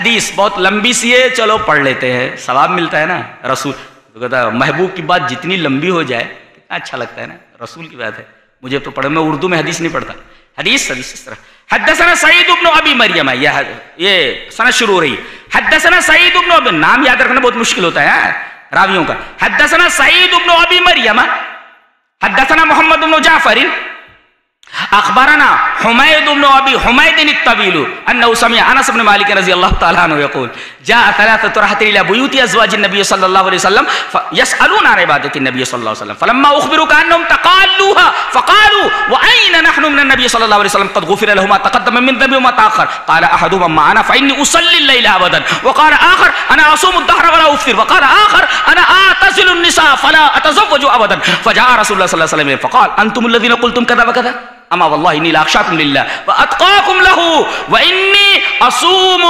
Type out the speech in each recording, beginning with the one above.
حدیث بہت لمبی سی ہے، چلو پڑھ لیتے ہیں۔ ثواب ملتا ہے نا، رسول۔ تو کہتا ہے، محبوب کی بات جتنی لمبی ہو جائے، کتنا اچھا لگتا ہے نا۔ رسول کی بات ہے۔ مجھے تو پڑھ میں اردو میں حدیث نہیں پڑھتا۔ حدیث حدیث اس طرح۔ حدثنا سعید ابن ابی مریم۔ ہے یہ یہ سنت شروع ہو رہی۔ حدثنا سعید ابن ابی نام یاد رکھنا بہت مشکل ہوتا ہے ہاں؟ راویوں کا۔ حدثنا سعید ابن ابی مریم۔ حدثنا محمد بن جعفر۔ أخبرنا حميد بن أبي حميد الطويل أنه سمع أنس بن مالك رضي الله تعالى عنه يقول جاء ثلاثة رهط إلى بيوت أزواج النبي صلى الله عليه وسلم يسالون عن عبادة النبي صلى الله عليه وسلم. فلما اخبروا كانهم تقالوها فقالوا وأين نحن من النبي صلى الله عليه وسلم؟ قد غفر له ما تقدم من ذنبه وما تأخر. قال احدهم معنا فإني أصلي الليل ابدا. وقال آخر أنا أصوم الدهر ولا أفطر. وقال آخر أنا أعتزل النساء فلا أتزوج ابدا. فجاء رسول الله صلى الله عليه وسلم فقال أنتم الذين قلتم كذا وكذا؟ اما والله اني لاخشاكم لله واتقاكم له واني اصوم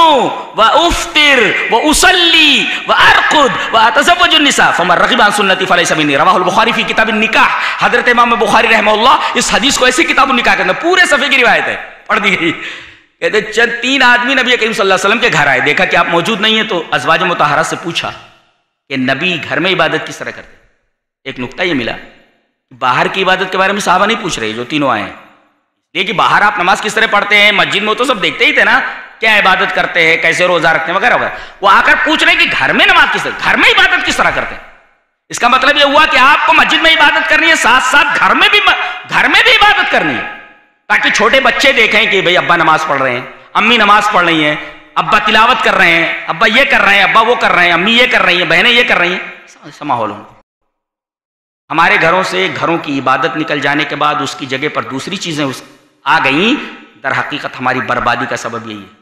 وافطر واصلي وارقد واتزوج النساء فمن رغب عن سنتي فليس مني رواه البخاري في كتاب النکاح حضرت امام بخاری رحمہ اللہ اس حدیث کو ایسی کتاب النکاح کے اندر پورے صفحے کی روایت ہے، پڑھ دی گئی۔ کہتے چند تین آدمی نبی کریم صلی اللہ علیہ وسلم کے گھر آئے، دیکھا کہ آپ موجود نہیں ہیں تو ازواج متحرہ سے پوچھا کہ نبی گھر میں عبادت کس طرح کرتے؟ ایک نقطہ یہ ملا، باہر کی عبادت کے بارے میں صحابہ نہیں پوچھ رہے، جو تینوں آئے ہیں۔ یہ کہ باہر آپ نماز کس طرح پڑھتے ہیں، مسجد میں تو سب دیکھتے ہی تھے نا، کیا عبادت کرتے ہیں، کیسے روزہ رکھتے ہیں وغیرہ وغیرہ۔ وہ آ کر پوچھ رہے ہیں کہ گھر میں نماز کس طرح، گھر میں عبادت کس طرح کرتے ہیں؟ اس کا مطلب یہ ہوا کہ آپ کو مسجد میں عبادت کرنی ہے، ساتھ ساتھ گھر میں بھی گھر میں بھی عبادت کرنی ہے۔ تاکہ چھوٹے بچے دیکھیں کہ بھائی ابا نماز پڑھ رہے ہیں، امی نماز پڑھ رہی ہیں، ابا تلاوت کر رہے ہیں، ابا یہ کر رہے ہیں، ابا وہ کر رہے ہیں، امی یہ کر رہی ہیں، بہنیں یہ کر رہی ہیں۔ ایسا ماحول ہوں ہمارے گھروں سے گھروں کی عبادت نکل جانے کے بعد اس کی جگہ پر دوسری چیزیں اس آ گئیں۔ در حقیقت ہماری بربادی کا سبب یہی ہے۔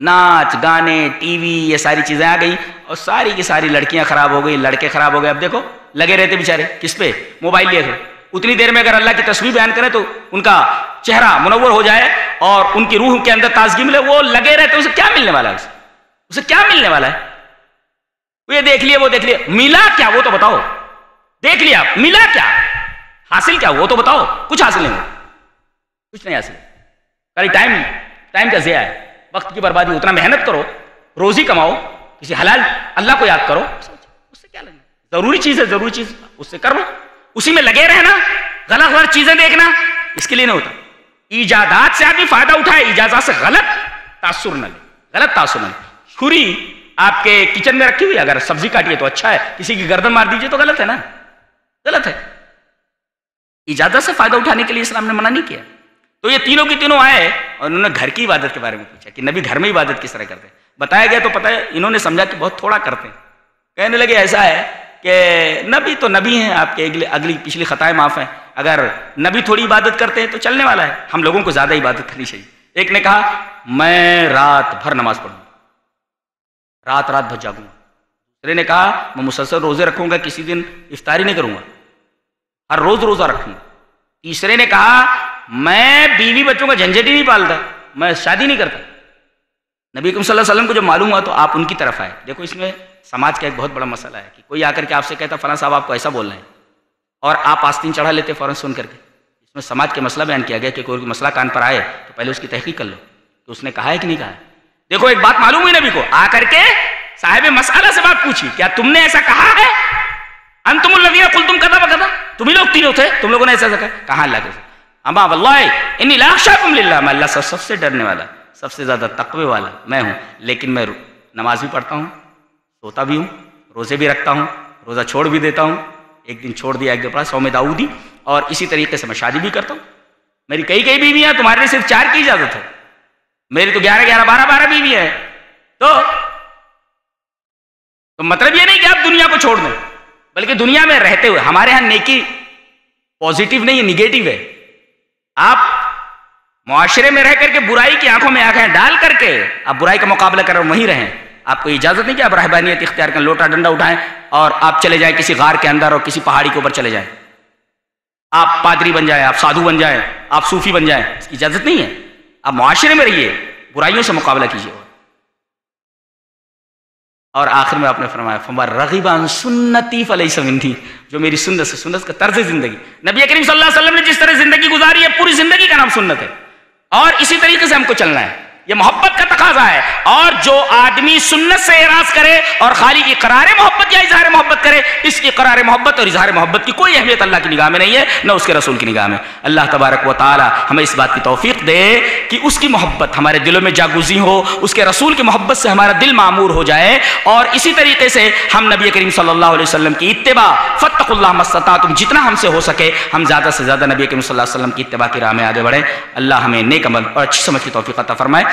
ناچ، گانے، ٹی وی، یہ ساری چیزیں آ گئیں اور ساری کی ساری لڑکیاں خراب ہو گئی لڑکے خراب ہو گئے۔ اب دیکھو، لگے رہتے بیچارے۔ کس پہ؟ موبائل لے کر اتنی دیر میں اگر اللہ کی تصویر بیان کرے تو ان کا چہرہ منور ہو جائے اور ان کی روح کے اندر تازگی ملے۔ وہ لگے رہتے اسے کیا ملنے والا ہے؟ اسے؟ اسے کیا ملنے والا ہے؟ یہ دیکھ لیا وہ دیکھ لیا ملا کیا؟ وہ تو بتاؤ۔ دیکھ لیا، ملا کیا؟ حاصل کیا؟ وہ تو بتاؤ۔ کچھ حاصل نہیں۔ ہو کچھ نہیں حاصل۔ خالی ٹائم ٹائم کا ضیاع ہے۔ وقت کی بربادی، اتنا محنت کرو، روزی کماؤ، کسی حلال اللہ کو یاد کرو۔ اس سے کیا لگنا؟ ضروری چیز ہے، ضروری چیز۔ اس سے کرو۔ اسی میں لگے رہنا، غلط غلط چیزیں دیکھنا، اس کے لیے نہیں ہوتا۔ ایجادات سے آدمی فائدہ اٹھائے ایجادات سے غلط تاثر نہ لے۔ غلط تاثر نہ لے۔ چھری آپ کے کچن میں رکھی ہوئی اگر سبزی کاٹیے تو اچھا ہے، کسی کی گردن مار دیجیے تو غلط ہے نا۔ غلط ہے۔ اجازت سے فائدہ اٹھانے کے لیے اسلام نے منع نہیں کیا۔ تو یہ تینوں کی تینوں آئے اور انہوں نے گھر کی عبادت کے بارے میں پوچھا کہ نبی گھر میں عبادت کس طرح کرتے ہیں؟ بتایا گیا تو پتہ ہے، انہوں نے سمجھا کہ بہت تھوڑا کرتے ہیں۔ کہنے لگے ایسا ہے کہ نبی تو نبی ہیں، آپ کے اگلی پچھلی خطائیں معاف ہیں۔ اگر نبی تھوڑی عبادت کرتے ہیں تو چلنے والا ہے۔ ہم لوگوں کو زیادہ عبادت کرنی چاہیے۔ ایک نے کہا، میں رات بھر نماز پڑھوں رات رات بھر جاگوں گا۔ دوسرے نے کہا، میں مسلسل روزے رکھوں گا، کسی دن افطاری نہیں کروں گا۔ ہر روز روزہ رکھوں گا۔ تیسرے نے کہا میں بیوی بچوں کا جھنجھٹ ہی نہیں پالتا، میں شادی نہیں کرتا۔ نبی صلی اللہ علیہ وسلم کو جو معلوم ہوا تو آپ ان کی طرف آئے۔ دیکھو، اس میں سماج کا ایک بہت بڑا مسئلہ ہے کہ کوئی آ کر کے آپ سے کہتا، فلاں صاحب، آپ کو ایسا بول رہے ہیں اور آپ آستین چڑھا لیتے فوراً سن کر کے۔ اس میں سماج کے مسئلہ بیان کیا گیا کہ کوئی مسئلہ کان پر آئے تو پہلے اس کی تحقیق کر لو کہ اس نے کہا ہے کہ نہیں کہا ہے۔ دیکھو، ایک بات معلوم ہوئی نبی کو، آ کر کے صاحب مسئلہ سے بات پوچھی، کیا تم نے ایسا کہا ہے؟ انتم الذین قلتم کذا وکذا تم ہی لوگ تینوں تھے، تم لوگوں نے ایسا کہا۔ کہاں اللہ کے اما واللہ انی لا اخشاکم للہ، میں اللہ سب سے ڈرنے والا، سب سے زیادہ تقوی والا میں ہوں، لیکن میں نماز بھی پڑھتا ہوں، سوتا بھی ہوں، روزے بھی رکھتا ہوں، روزہ چھوڑ بھی دیتا ہوں، ایک دن چھوڑ دیا، ایک دن پڑھا، سوم داؤدی، اور اسی طریقے سے میں شادی بھی کرتا ہوں۔ میری کئی کئی بیویاں، تمہارے لیے صرف چار کی اجازت ہے۔ میری تو گیارہ گیارہ بارہ بارہ بیوی ہے تو تو مطلب یہ نہیں کہ آپ دنیا کو چھوڑ دیں، بلکہ دنیا میں رہتے ہوئے، ہمارے ہاں نیکی پازیٹیو نہیں ہے نگیٹو ہے۔ آپ معاشرے میں رہ کر کے برائی کی آنکھوں میں آنکھیں ڈال کر کے آپ برائی کا مقابلہ کر وہیں رہیں۔ آپ کو اجازت نہیں کہ آپ رہبانیت اختیار کریں، لوٹا ڈنڈا اٹھائیں اور آپ چلے جائیں کسی غار کے اندر اور کسی پہاڑی کے اوپر چلے جائیں۔ آپ پادری بن جائیں، آپ سادھو بن جائیں، آپ صوفی بن جائیں، اس کی اجازت نہیں ہے۔ آپ معاشرے میں رہیے، برائیوں سے مقابلہ کیجیے۔ اور آخر میں آپ نے فرمایا، فما رغیبان سنتی فلئی سمندھی جو میری سنت سے سنت کا طرز زندگی۔ نبی کریم صلی اللہ علیہ وسلم نے جس طرح زندگی گزاری ہے، پوری زندگی کا نام سنت ہے۔ اور اسی طریقے سے ہم کو چلنا ہے۔ یہ محبت کا تقاضا ہے۔ اور جو آدمی سنت سے اعراض کرے اور خالی اقرار محبت یا اظہار محبت کرے، اس اقرار محبت اور اظہار محبت کی کوئی اہمیت اللہ کی نگاہ میں نہیں ہے، نہ اس کے رسول کی نگاہ میں۔ اللہ تبارک و تعالی ہمیں اس بات کی توفیق دے کہ اس کی محبت ہمارے دلوں میں جاگوزی ہو، اس کے رسول کی محبت سے ہمارا دل معمور ہو جائے۔ اور اسی طریقے سے ہم نبی کریم صلی اللہ علیہ وسلم کی اتباع فتق اللہ مستا تم جتنا ہم سے ہو سکے، ہم زیادہ سے زیادہ نبی کریم صلی اللہ علیہ وسلم کی اتباع کی راہ میں آگے بڑھیں۔ اللہ ہمیں نیک عمل اور اچھی سمجھ کی توفیق عطا فرمائے۔